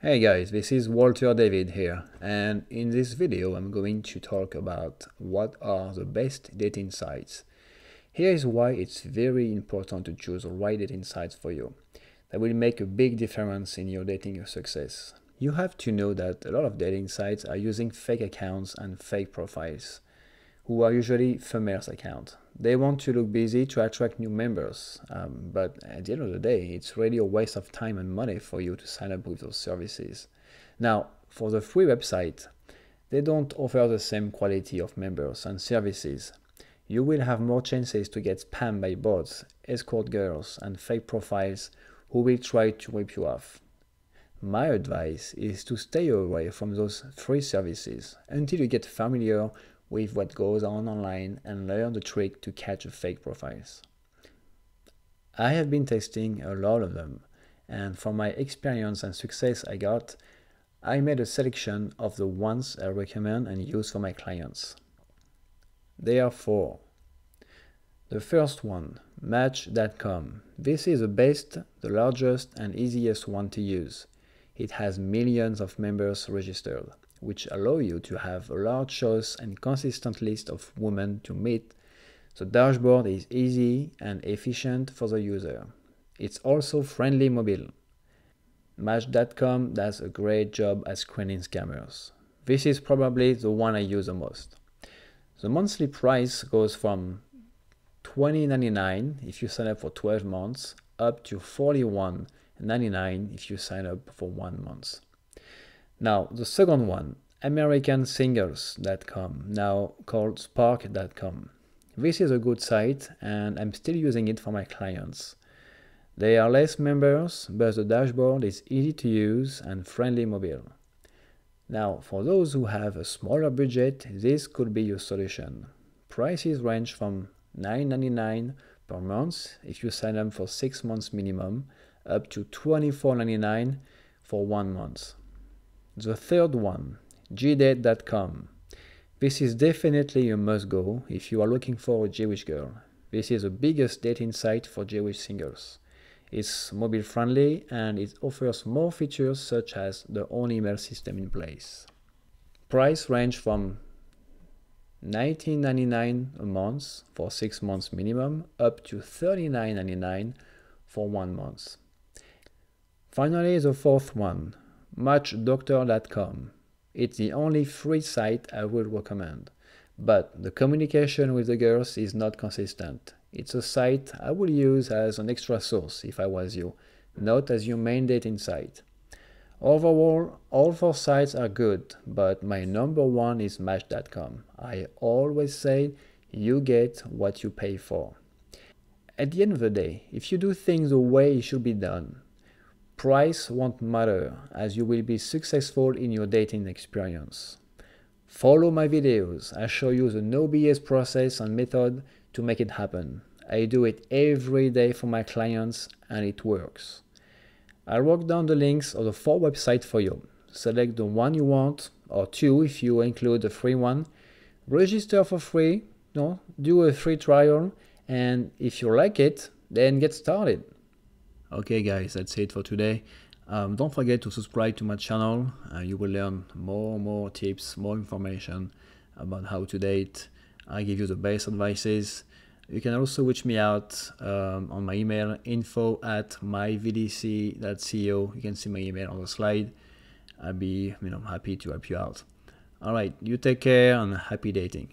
Hey guys, this is Walter David here, and in this video I'm going to talk about what are the best dating sites. Here is why it's very important to choose the right dating sites for you. That will make a big difference in your dating success. You have to know that a lot of dating sites are using fake accounts and fake profiles, who are usually females accounts. They want to look busy to attract new members, um, but at the end of the day, it's really a waste of time and money for you to sign up with those services. Now, for the free website, they don't offer the same quality of members and services. You will have more chances to get spammed by bots, escort girls, and fake profiles who will try to rip you off. My advice is to stay away from those free services until you get familiar with what goes on online and learn the trick to catch fake profiles. I have been testing a lot of them, and from my experience and success I got, I made a selection of the ones I recommend and use for my clients. There are four. The first one, Match.com. This is the best, the largest, and easiest one to use. It has millions of members registered which allow you to have a large choice and consistent list of women to meet. The dashboard is easy and efficient for the user. It's also friendly mobile. Match.com does a great job at screening scammers. This is probably the one I use the most. The monthly price goes from $20.99 if you sign up for 12 months up to $41.99 if you sign up for one month. Now, the second one, americansingles.com, now called Spark.com. This is a good site and I'm still using it for my clients. There are less members, but the dashboard is easy to use and friendly mobile. Now, for those who have a smaller budget, this could be your solution. Prices range from $9.99 per month if you sign up for 6 months minimum, up to $24.99 for 1 month. The third one, jdate.com. This is definitely a must go if you are looking for a Jewish girl. This is the biggest dating site for Jewish singles. It's mobile friendly and it offers more features such as the own email system in place. Price range from $19.99 a month for 6 months minimum up to $39.99 for 1 month. Finally, the fourth one, matchdoctor.com. It's the only free site I would recommend, but the communication with the girls is not consistent. It's a site I would use as an extra source if I was you, not as your main dating site. Overall, all four sites are good, but my number one is Match.com. I always say you get what you pay for. At the end of the day, if you do things the way it should be done, Price won't matter as you will be successful in your dating experience. Follow my videos. I show you the no BS process and method to make it happen. I do it every day for my clients and it works. I'll work down the links of the four websites for you. Select the one you want or two if you include the free one. Register for free, no, do a free trial and if you like it, then get started. Okay guys, that's it for today. Um, don't forget to subscribe to my channel. Uh, you will learn more, more tips, more information about how to date. I give you the best advices. You can also reach me out um, on my email, info at myvdc.co. You can see my email on the slide. I'll be you know, happy to help you out. All right, you take care and happy dating.